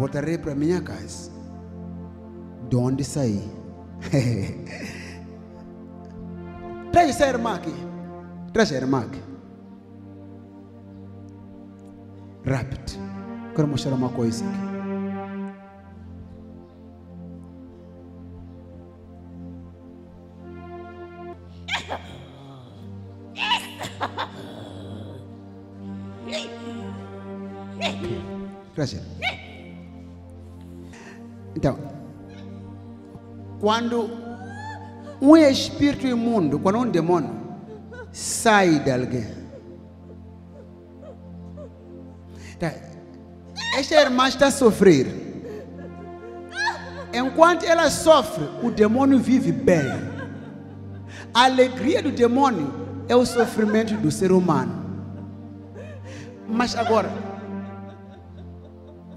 voltarei para minha casa, de onde saí. Traz essa irmã aqui. Traz a irmã aqui. Rápido. Quero mostrar uma coisa aqui. Graças. Então, quando um espírito imundo, quando um demônio sai de alguém, tá, esta irmã está a sofrer. Enquanto ela sofre, o demônio vive bem. A alegria do demônio é o sofrimento do ser humano. Mas agora,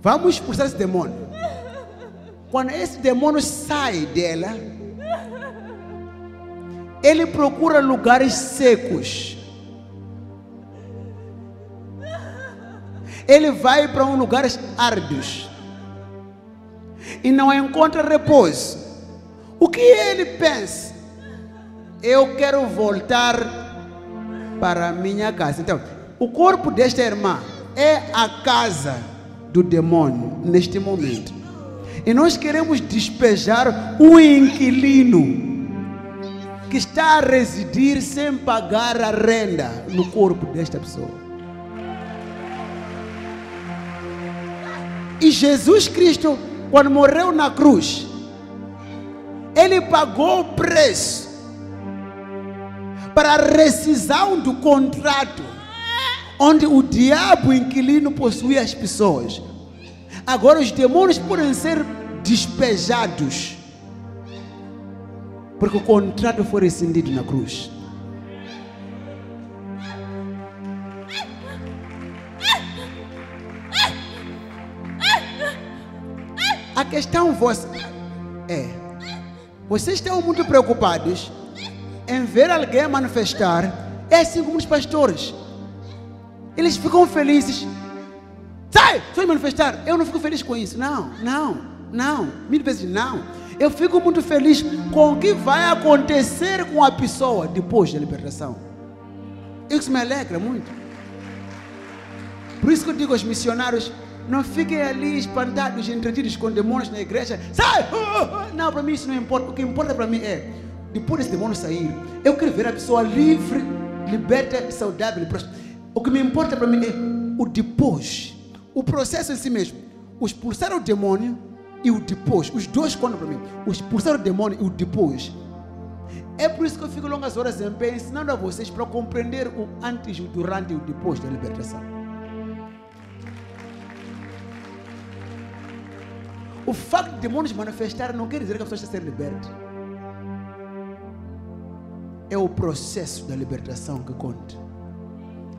vamos expulsar esse demônio. Quando esse demônio sai dela, ele procura lugares secos. Ele vai para um lugares árduos e não encontra repouso. O que ele pensa? Eu quero voltar para a minha casa. Então, o corpo desta irmã é a casa do demônio neste momento. E nós queremos despejar um inquilino que está a residir sem pagar a renda no corpo desta pessoa. E Jesus Cristo, quando morreu na cruz, ele pagou o preço para a rescisão do contrato, onde o diabo o inquilino possuía as pessoas. Agora os demônios podem ser despejados, porque o contrato foi rescindido na cruz. A questão vossa é: vocês estão muito preocupados em ver alguém manifestar. É assim como os pastores. Eles ficam felizes. Sai, foi manifestar. Eu não fico feliz com isso. Não, não, não. Mil vezes não. Eu fico muito feliz com o que vai acontecer com a pessoa depois da libertação. Isso me alegra muito. Por isso que eu digo aos missionários: não fiquem ali espantados, entretidos com demônios na igreja. Sai! Não, para mim isso não importa. O que importa para mim é, depois desse demônio sair, eu quero ver a pessoa livre, liberta, saudável. O que me importa para mim é o depois. O processo em si mesmo. Expulsar o demônio e o depois. Os dois contam para mim. O expulsar o demônio e o depois. É por isso que eu fico longas horas em pé ensinando a vocês para compreender o antes, o durante e o depois da libertação. O facto de demônios manifestarem não quer dizer que a pessoa está ser liberta. É o processo da libertação que conta.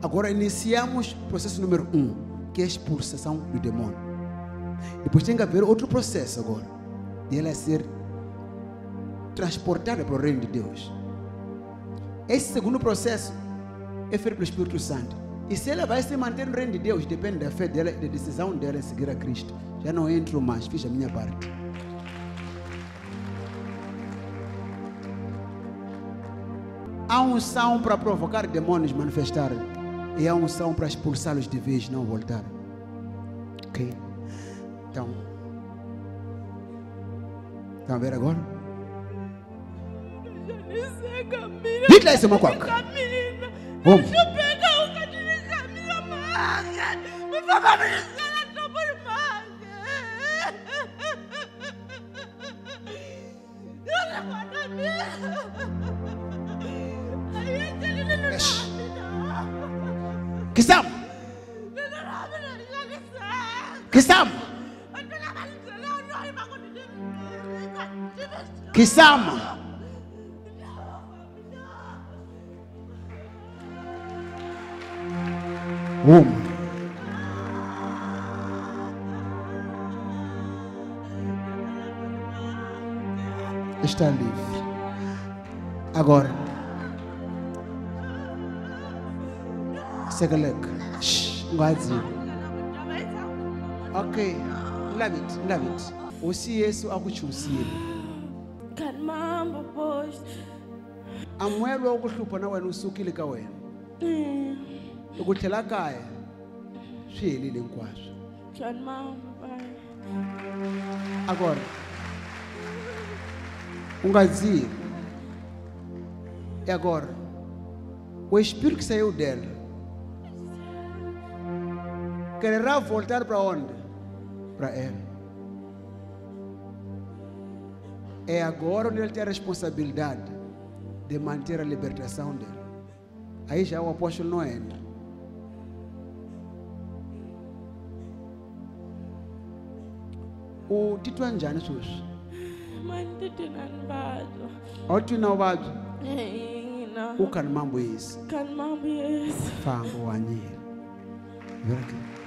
Agora iniciamos o processo número um, que é a expulsação do demônio. Depois tem que haver outro processo agora, de ela ser transportada para o reino de Deus. Esse segundo processo é feito pelo Espírito Santo. E se ela vai se manter no reino de Deus, depende da fé dela da decisão dela em seguir a Cristo. Já não entro mais, fiz a minha parte. Há unção para provocar demônios manifestarem. E há unção para expulsá-los de vez, não voltar. Então. Estão a ver agora? Diga isso, Macuaca. Vamos. Kisam. Kisam. Kisam. Um. Está livre. Agora. Segalek. Shh, ngazi. Okay. love it love it hosi yesu mamma post. a moya lowu wa ku hlupha na wena wu sukile ka wena? Loko u tlhela kaya swi helile hinkwaswo. Mamma pai. agora u nga dziri e agora o espírito que saiu dela quererá voltar para onde? Para ela é agora onde ele tem a responsabilidade de manter a libertação dela aí já o apóstolo não entra o titwa njhani sweswi Mandi tinan bado. a wu twi na vuvabyi Ina. u kani mambo yisi Kan mamma yes. famba wa nyira Very good.